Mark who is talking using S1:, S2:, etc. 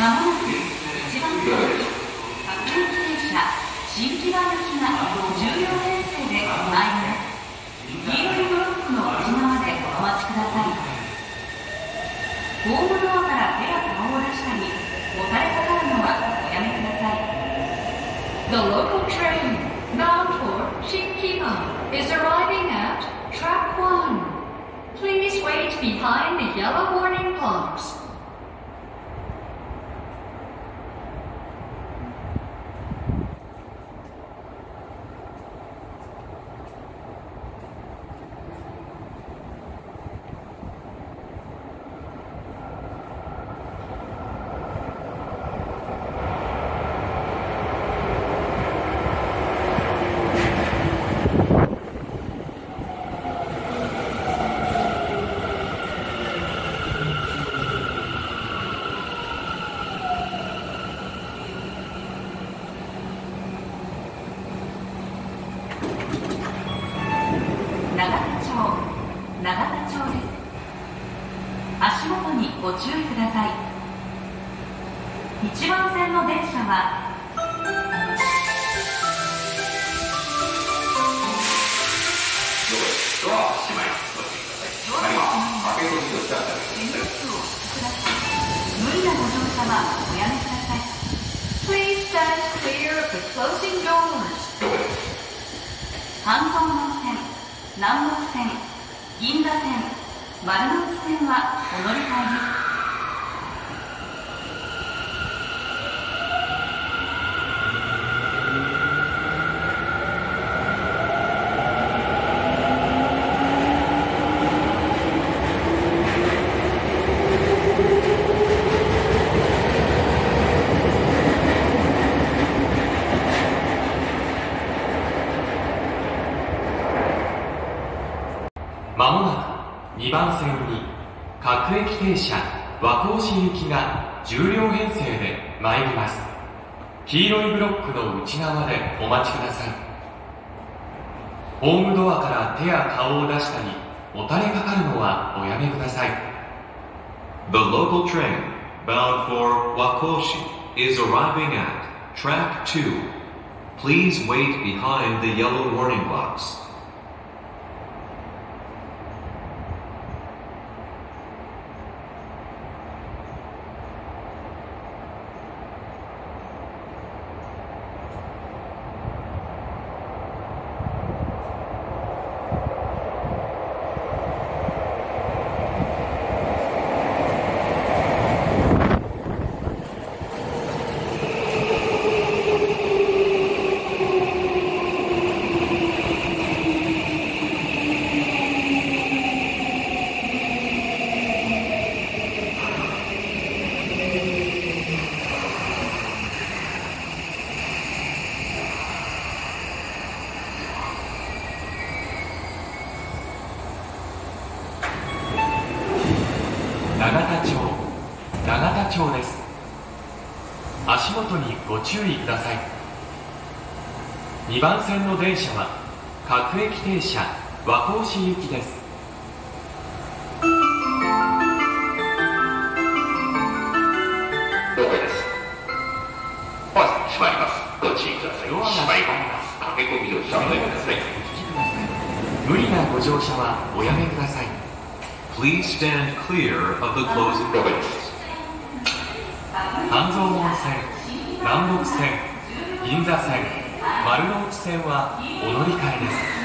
S1: まもなく一番線各駅停車新木場行きが10両編成で参ります黄色いブロックの内側でお待ちくださいホームドアから手や顔を出したり押されかかるのはおやめください The local train bound for Shinkiba is arriving at track 1. Please wait behind the yellow warning blocks. 永田町永田町です。足元にご注意ください。1番線の電車は
S2: ドアを閉まります。ご注意ください。
S1: ドアが
S2: 今、開け閉じをしてあったり
S1: 電力をおしてください無理なご乗車はおやめください Please stand clear of the closing doors. 半蔵門線南北線銀座線丸ノ内線はお乗り換えです。
S3: まもなく2番線に各駅停車和光市行きが10両編成で参ります黄色いブロックの内側でお待ちくださいホームドアから手や顔を出したりおたれかかるのはおやめください
S4: The local train bound for Wakoshi is arriving at track 2. Please wait behind the yellow warning blocks.
S3: 永田町永田町です。足元にご注意ください。2番線の電車は各駅停車和光市行きです。
S2: 閉まります。ご注意ください。
S3: ドアが
S2: 閉まります。駆け込みください。
S3: 無理なご乗車はおやめください
S4: Please stand clear of the closing
S2: doors.
S3: 半蔵門線南北線銀座線丸の内線はお乗り換えです